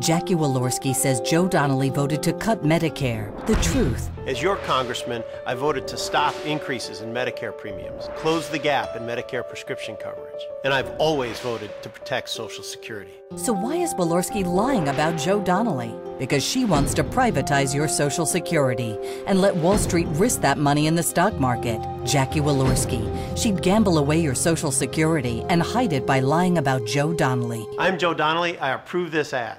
Jackie Walorski says Joe Donnelly voted to cut Medicare. The truth. As your congressman, I voted to stop increases in Medicare premiums, close the gap in Medicare prescription coverage, and I've always voted to protect Social Security. So why is Walorski lying about Joe Donnelly? Because she wants to privatize your Social Security and let Wall Street risk that money in the stock market. Jackie Walorski. She'd gamble away your Social Security and hide it by lying about Joe Donnelly. I'm Joe Donnelly. I approve this ad.